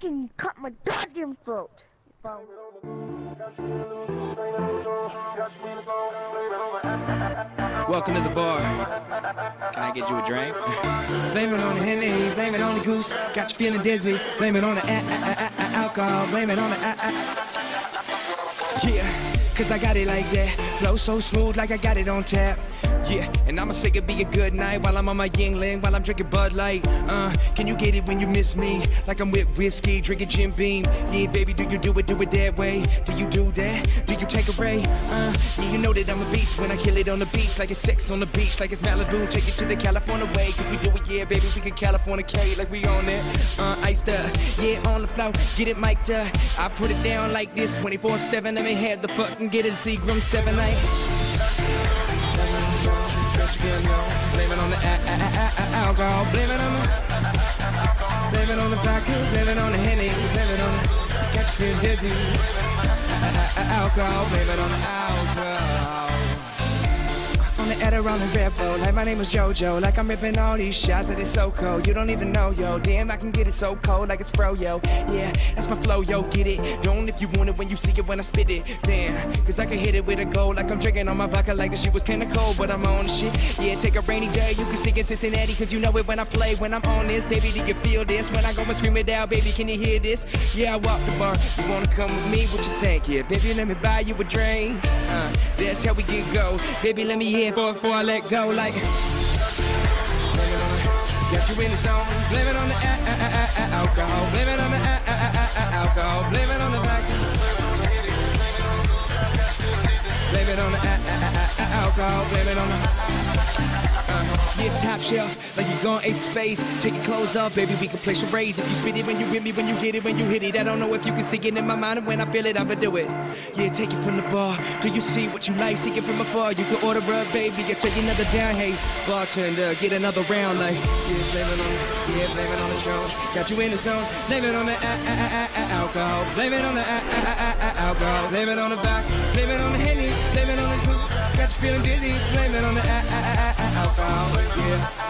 fucking cut my goddamn throat. Welcome to the bar. Can I get you a drink? blame it on the Henny, blame it on the goose. Got you feeling dizzy. Blame it on the a- a- a- a- alcohol. Blame it on the. a- a- Yeah, cause I got it like that. Flow so smooth like I got it on tap. Yeah, and I'ma say it be a good night while I'm on my Yuengling, while I'm drinking Bud Light. Uh, can you get it when you miss me? Like I'm with whiskey, drinking Jim Beam. Yeah, baby, do you do it, do it that way? Do you do that? Do you take a ray? Uh, yeah, you know that I'm a beast when I kill it on the beach, like it's sex on the beach, like it's Malibu. Take it to the California way, cause we do it, yeah, baby, we can California K, like we on it. Uh, iced up, yeah, on the floor, get it mic'd up. I put it down like this 24 7, let me have the fucking get it, Seagram 7 8. Blame it on the a- a- a- alcohol. Blame it on the. Blame it on the vodka. Blame it on the henny. Blame it on the. Catch me dizzy. Alcohol. Blame it on the alcohol. Adderall and Red Bull, like my name is JoJo, like I'm ripping all these shots that it's so cold. You don't even know, yo. Damn, I can get it so cold, like it's fro, yo. Yeah, that's my flow, yo. Get it? Don't if you want it when you see it when I spit it. Damn, cause I can hit it with a gold, like I'm drinking on my vodka, like the shit was kinda cold, but I'm on shit. Yeah, take a rainy day, you can sing in Cincinnati, cause you know it when I play. When I'm on this, baby, do you feel this? When I go and scream it out, baby, can you hear this? Yeah, I walk the bar. You wanna come with me? What you think? Yeah, baby, let me buy you a drink. Uh, that's how we get go. Baby, let me hear before, before I let go. Like, got you in the zone. Blame it on the alcohol. Blame it on the alcohol. Blame it on the vodka. Blame it on the alcohol. Blame it on the. Uh, yeah, top shelf, like you're going ace spades. Take your clothes off, baby, we can play charades. If you spit it when you with me, when you get it, when you hit it. I don't know if you can see it in my mind, and when I feel it, I'ma do it. Yeah, take it from the bar. Do you see what you like? See it from afar. You can order up, baby. Get take another down. Hey, bartender, get another round. Like, yeah, blame it on the, yeah, blame it on the show. Got you in the zone. Blame it on the a- a- a- a- a- alcohol. Blame it on the a- a- a- a- a- alcohol. Blame it on the back. Blame it on the Henny, blame it on the booze. Got you feeling dizzy, blame it on the alcohol. Yeah.